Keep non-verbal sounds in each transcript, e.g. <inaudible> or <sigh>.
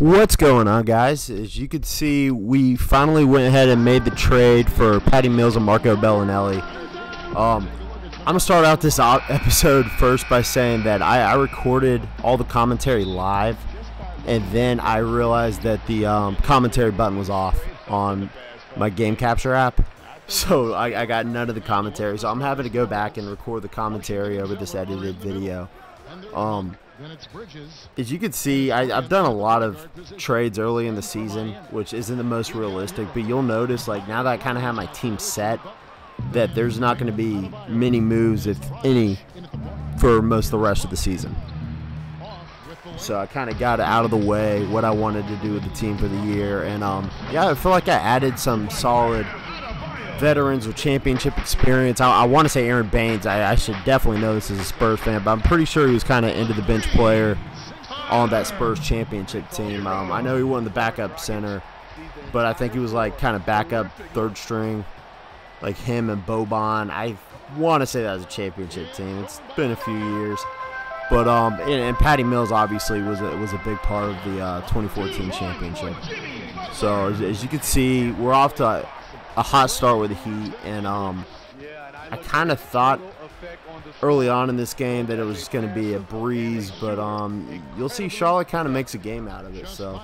What's going on, guys? As you can see, we finally went ahead and made the trade for Patty Mills and Marco Belinelli. Um, I'm gonna start out this <laughs> episode first by saying that I, I recorded all the commentary live, and then I realized that the um, commentary button was off on my game capture app, <laughs> so I, I got none of the commentary. So I'm having to go back and record the commentary over this edited video. Um, as you can see, I, have done a lot of trades early in the season, which isn't the most realistic. But you'll notice, like now that I kind of have my team set, that there's not going to be many moves, if any, for most of the rest of the season. So I kind of got out of the way what I wanted to do with the team for the year, and um, yeah, I feel like I added some solid veterans with championship experience. I, I want to say Aron Baynes. I, I, should definitely know this as a Spurs fan, but I'm pretty sure he was kind of into the bench player on that Spurs championship team. Um, I know he won the backup center, but I think he was like kind of backup third string, like him and Boban. I want to say that was a championship team. It's been a few years. But um, and, and Patty Mills obviously was a, was a big part of the uh, 2014 championship. So as, as you can see, we're off to a hot start with the Heat, and um, I kind of thought early on in this game that it was going to be a breeze, but um, you'll see Charlotte kind of makes a game out of it. So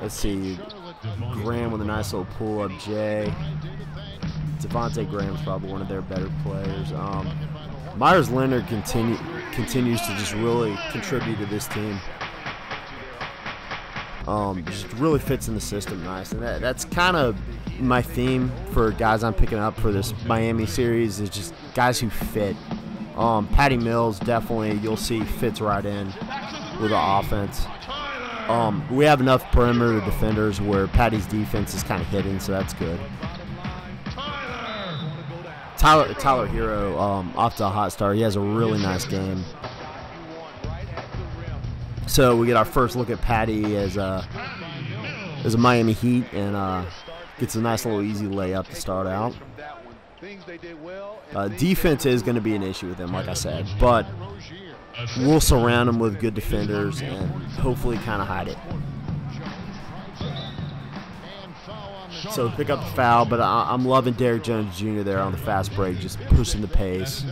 let's see, Graham with a nice little pull up, Jay. Devonte Graham's probably one of their better players. Um, Meyers Leonard continue continues to just really contribute to this team. Um, just really fits in the system nice, and that, that's kind of my theme for guys I'm picking up for this Miami series is just guys who fit. Um, Patty Mills definitely you'll see fits right in with the offense. Um, we have enough perimeter defenders where Patty's defense is kind of hidden, so that's good. Tyler Tyler Herro um, off to a hot start. He has a really nice game. So we get our first look at Patty as a as a Miami Heat, and uh, Gets a nice little easy layup to start out. Uh, defense is going to be an issue with him, like I said, but we'll surround him with good defenders and hopefully kind of hide it. So pick up the foul, but I, am loving Derrick Jones Jr. there on the fast break, just pushing the pace.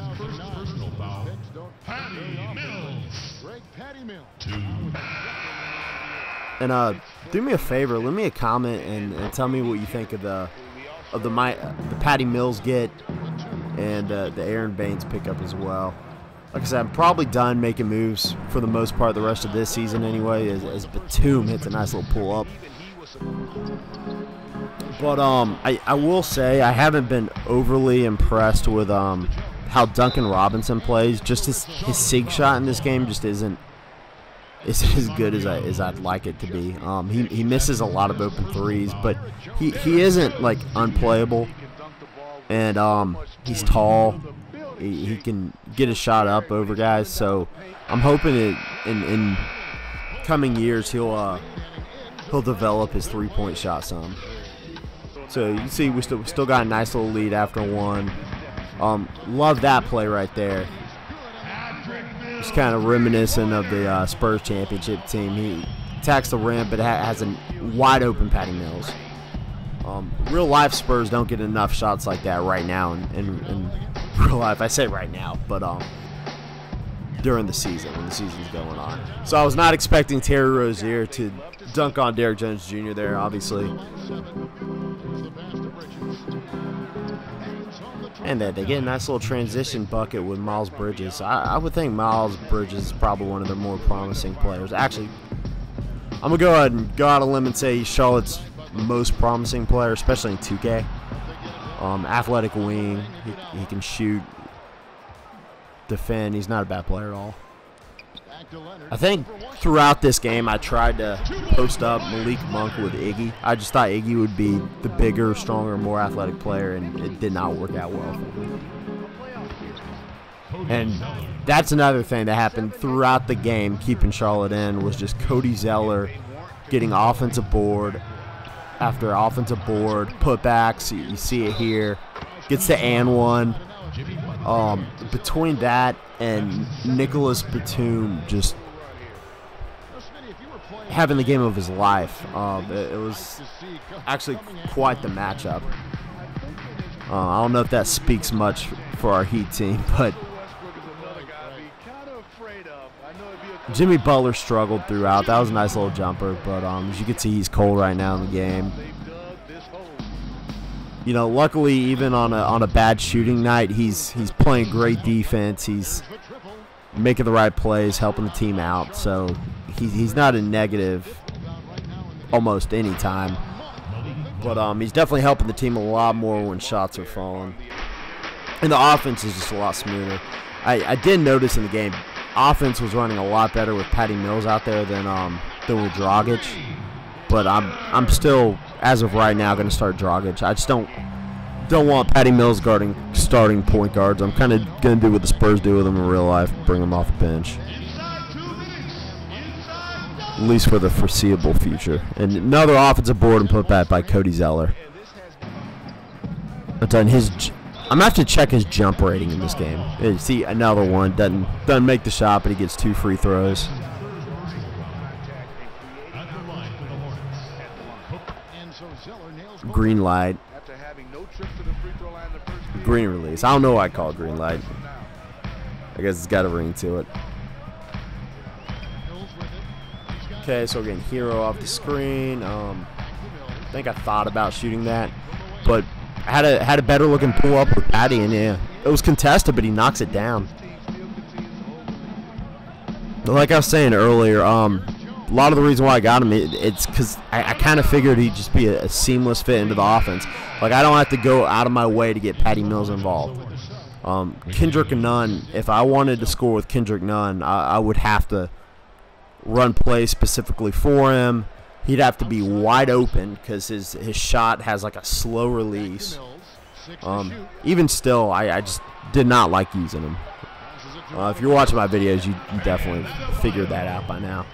And uh, do me a favor, leave me a comment and, and tell me what you think of the of the my the Patty Mills get and uh, the Aron Baynes pickup as well. Like I said, I'm probably done making moves for the most part the rest of this season anyway. As, as Batum hits a nice little pull up. But um, I, I will say I haven't been overly impressed with um how Duncan Robinson plays. Just his his sig shot in this game just isn't is as good as I as I'd like it to be. Um, he he misses a lot of open threes, but he he isn't like unplayable, and um, he's tall. He, he can get a shot up over guys. So I'm hoping that in in coming years he'll uh, he'll develop his three point shot some. So you see, we still we still got a nice little lead after one. Um, love that play right there. Just kind of reminiscent of the uh, Spurs championship team. He attacks the rim, but has a wide open Patty Mills. Um, real life Spurs don't get enough shots like that right now in, in, in <laughs> real life. I say right now, but um, during the season when the season's going on. So I was not expecting Terry Rozier to dunk on Derrick Jones Jr. there, obviously. And then they get a nice little transition bucket with Miles Bridges. I, I would think Miles Bridges is probably one of the more promising players. Actually, I'm going to go ahead and go out on a limb and say he's Charlotte's most promising player, especially in 2K. Um, athletic wing, he, he can shoot, defend. He's not a bad player at all. I think throughout this game I tried to post up Malik Monk with Iggy. I just thought Iggy would be the bigger, stronger, more athletic player, and it did not work out well for me. And that's another thing that happened throughout the game, keeping Charlotte in, was just Cody Zeller getting offensive board after offensive board, putbacks. You see it here. Gets the and one. Um, between that and Nicholas Batum, just having the game of his life. Um, it, it, was actually quite the matchup. Uh, I don't know if that speaks much for our Heat team, <laughs> but Jimmy Butler struggled throughout. That was a nice little jumper, but um, as you can see, he's cold right now in the game. You know, luckily, even on a on a bad shooting night, he's he's playing great defense. He's making the right plays, helping the team out. So he, he's not a negative almost any time. But um, he's definitely helping the team a lot more when shots are falling. And the offense is just a lot smoother. I, I did notice in the game, offense was running a lot better with Patty Mills out there than um than with. But I'm I'm still as of right now going to start Dragic. I just don't don't want Patty Mills guarding starting point guards. I'm kind of going to do what the Spurs do with them in real life, bring them off the bench. At least for the foreseeable future. And another offensive board and put back by Cody Zeller. But on his I'm gonna have to check his jump rating in this game. See another one doesn't doesn't make the shot, but he gets two free throws. Green light. Green release. I don't know why I call it green light. I guess it's got a ring to it. Okay, so we're getting Herro off the screen. Um, I think I thought about shooting that, but had a had a better looking pull up with Patty, and yeah, it was contested, but he knocks it down. Like I was saying earlier, um, a lot of the reason why I got him, it, it's because I, I kind of figured he'd just be a, a, seamless fit into the offense. Like I don't have to go out of my way to get Patty Mills involved. Um, Kendrick Nunn, if I wanted to score with Kendrick Nunn, I, I would have to run plays specifically for him he'd have to be wide open because his his shot has like a slow release. Um, even still, I, I just did not like using him. Uh, if you're watching my videos, you, you definitely figured that out by now.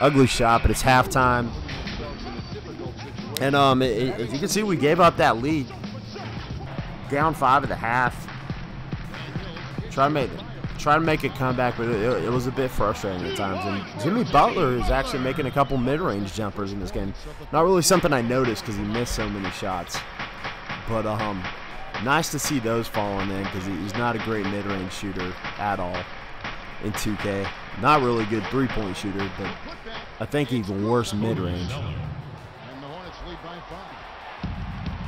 Ugly shot, but it's halftime. And um, it, it, as you can see, we gave up that lead. Down five at the half. Try to make try to make a comeback, but it, it, was a bit frustrating at times. And Jimmy Butler is actually making a couple mid-range jumpers in this game. Not really something I noticed because he missed so many shots. But um, nice to see those falling in because he's not a great mid-range shooter at all in 2K. Not really good three-point shooter, but I think he's worse mid-range.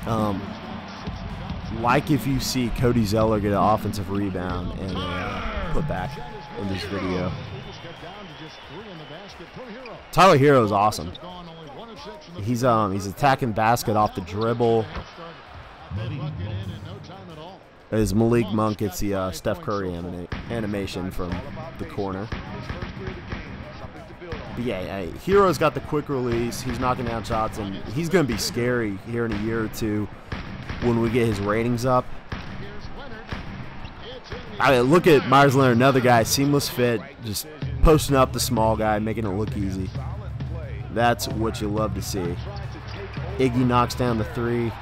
Um, like if you see Cody Zeller get an offensive rebound and uh, put back in this video. Tyler Herro is awesome. He's um he's attacking basket off the dribble. As Malik Monk gets the uh, Steph Curry anima animation from the corner. But yeah, Herro's got the quick release. He's knocking down shots, and he's going to be scary here in a year or two when we get his ratings up. I mean, look at Meyers Leonard, another guy, seamless fit, just posting up the small guy, making it look easy. That's what you love to see. Iggy knocks down the three.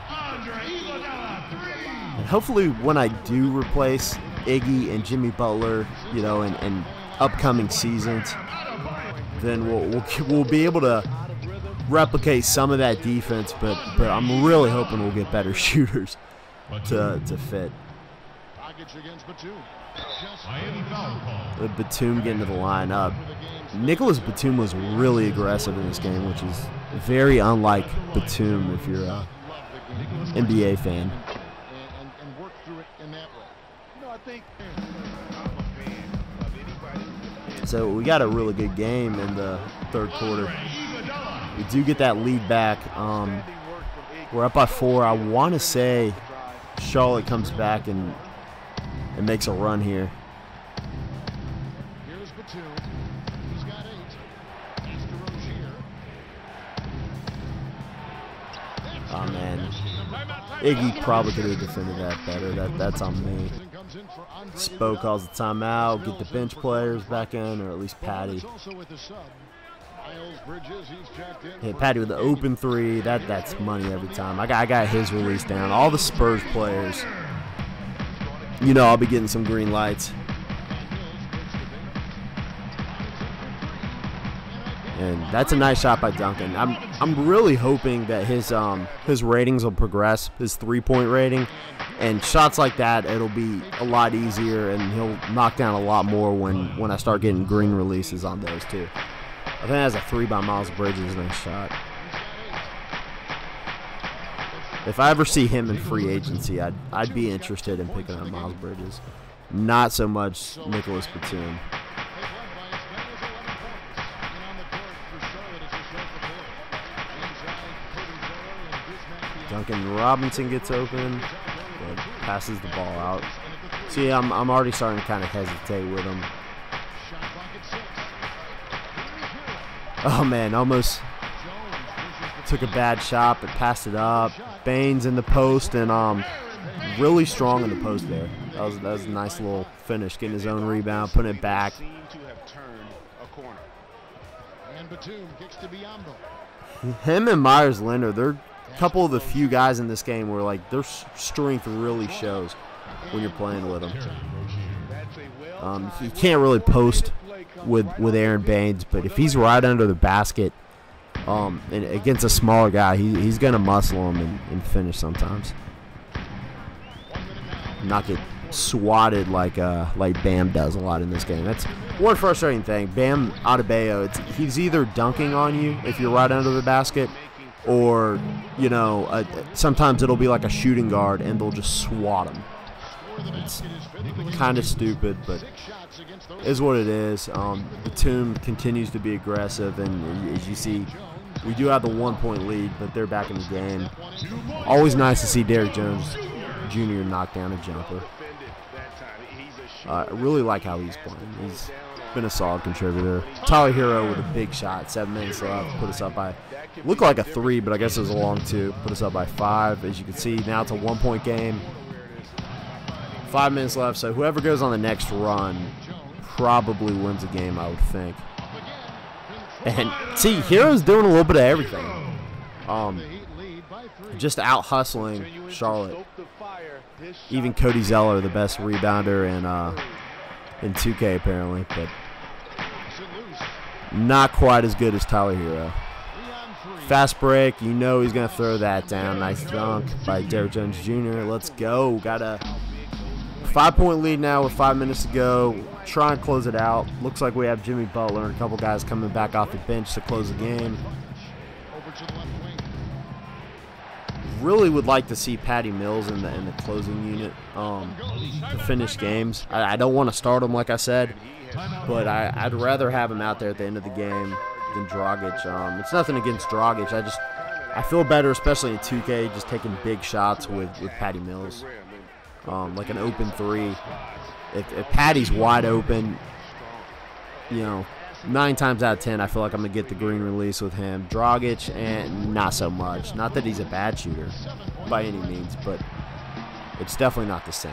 And hopefully, when I do replace Iggy and Jimmy Butler, you know, in, in upcoming seasons, then we'll, we'll, <laughs> we'll be able to replicate some of that defense, but but I'm really hoping we'll get better <laughs> shooters to to fit. The Batum getting to the lineup. Nicholas Batum was really aggressive in this game, which is very unlike Batum if you're a NBA fan. So we got a really good game in the third quarter we do get that lead back. Um, we're up by four. I want to say Charlotte comes back and and makes a run here. Oh man, Iggy probably could have defended that better. That that's on me. Spo calls the timeout, get the bench players back in, or at least Patty. Hit Patty with the open three. That that's money every time. I got I got his release down. All the Spurs players. You know I'll be getting some green lights. And that's a nice shot by Duncan. I'm I'm really hoping that his um his ratings will progress, his three point rating and shots like that it'll be a lot easier, and he'll knock down a lot more when when I start getting green releases on those too. I think that's a three by Miles Bridges, nice shot. If I ever see him in free agency, I'd I'd be interested in picking up Miles Bridges. Not so much Nicholas Batum. Duncan Robinson gets open, but passes the ball out. See, I'm, I'm already starting to kind of hesitate with him. Oh man, almost took a bad shot, but passed it up. Baynes in the post and um, really strong in the post there. That was that was a nice little finish, getting his own rebound, putting it back. Him and Meyers Leonard, they're couple of the few guys in this game where like their strength really shows when you're playing with them. Um, can't really post with with Aron Baynes, but if he's right under the basket um, and against a smaller guy, he, he's gonna muscle him and, and finish sometimes. Not get swatted like uh, like Bam does a lot in this game. That's one frustrating thing. Bam Adebayo, it's, he's either dunking on you if you're right under the basket, or you know, uh, sometimes it'll be like a shooting guard and they'll just swat him. It's kind of stupid, but is what it is. Um, Batum continues to be aggressive, and as you see, we do have the one-point lead, but they're back in the game. Always nice to see Derrick Jones Jr. knock down a jumper. Uh, I really like how he's playing. He's been a solid contributor. Tyler Herro with a big shot. Seven minutes left. Put us up by, looked like a three, but I guess it was a long two. Put us up by five. As you can see, now it's a one-point game. Five minutes left, so whoever goes on the next run probably wins the game, I would think. And see, Herro's doing a little bit of everything. Um, just out hustling Charlotte. Even Cody Zeller, the best rebounder in uh, in 2K apparently, but not quite as good as Tyler Herro. Fast break, you know he's gonna throw that down. Nice dunk by Derrick Jones Jr. Let's go. Got a five-point lead now with five minutes to go. Try and close it out. Looks like we have Jimmy Butler and a couple guys coming back off the bench to close the game. Really would like to see Patty Mills in the in the closing unit um, to finish games. I, I don't want to start him like I said, but I, would rather have him out there at the end of the game than Dragic. Um, it's nothing against Dragic. I just I feel better, especially in 2K, just taking big shots with with Patty Mills, um, like an open three. If, if Patty's wide open, you know, nine times out of ten, I feel like I'm gonna get the green release with him. Dragic, and not so much. Not that he's a bad shooter by any means, but it's definitely not the same.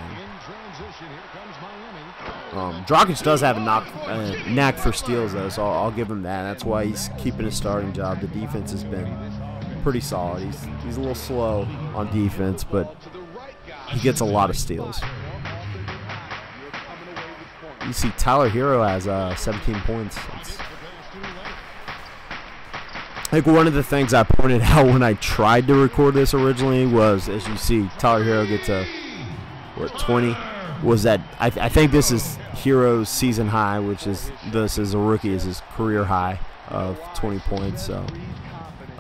Um, Dragic does have a knock, uh, knack for steals, though, so I'll, I'll, give him that. That's why he's keeping his starting job. The defense has been pretty solid. He's he's a little slow on defense, but he gets a lot of steals. You see Tyler Herro has uh, 17 points. It's, I think one of the things I pointed <laughs> out when I tried to record this originally was, as you see, Tyler Herro gets a what 20. Was that I, I think this is Herro's season high, which is this as a rookie is his career high of 20 points. So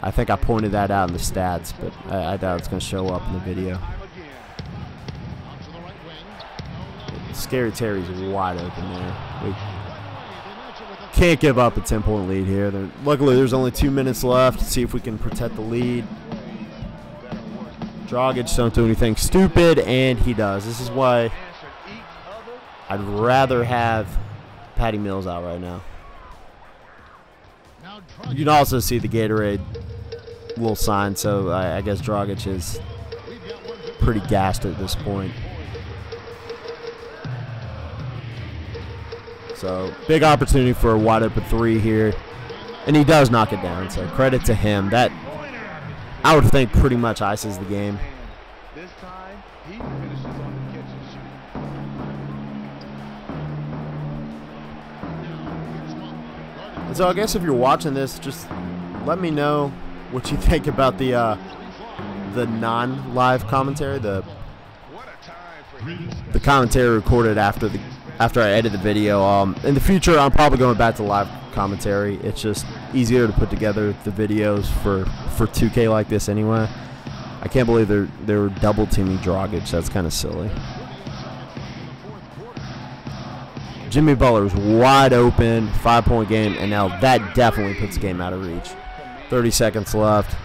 I think I pointed that out in the stats, but I, I doubt it's going to show up in the video. Scary Terry's wide open there. We can't give up a 10 point lead here. Luckily, there's only two minutes left see if we can protect the lead. Dragic don't do anything stupid, and he does. This is why I'd rather have Patty Mills out right now. You can also see the Gatorade little sign, so I, I guess Dragic is pretty gassed at this point. So big opportunity for a wide open three here. And he does knock it down, so credit to him. That I would think pretty much ices the game. This time he finishes on the catch and shoot. And so I guess if you're watching this, just let me know what you <laughs> think about the uh, the non-live commentary, the the commentary recorded after the after I edit the video. Um, in the future, I'm probably going back to live commentary. It's just easier to put together the videos for for 2K like this anyway. I can't believe they're they're double teaming Dragic. That's kind of silly. Jimmy Butler's wide open, five point game, and now that definitely puts the game out of reach. 30 seconds left.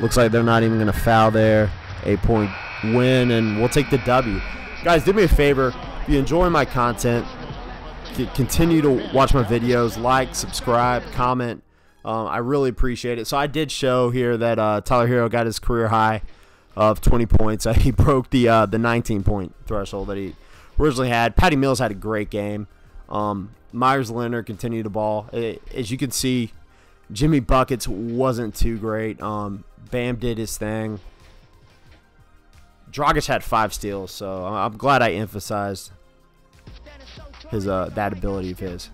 Looks like they're not even going to foul there. Eight point win, and we'll take the W. Guys, do me a favor. If you enjoy my content, continue to watch my videos, like, subscribe, comment. Um, I really appreciate it. So I did show here that uh, Tyler Herro got his career high of 20 points. <laughs> He broke the uh, the 19 point threshold that he originally had. Patty Mills had a great game. Um, Meyers Leonard continued to ball. It, as you can see, Jimmy Buckets wasn't too great. Um, Bam did his thing. Dragic had five steals, so I'm glad I emphasized his uh, that ability of his.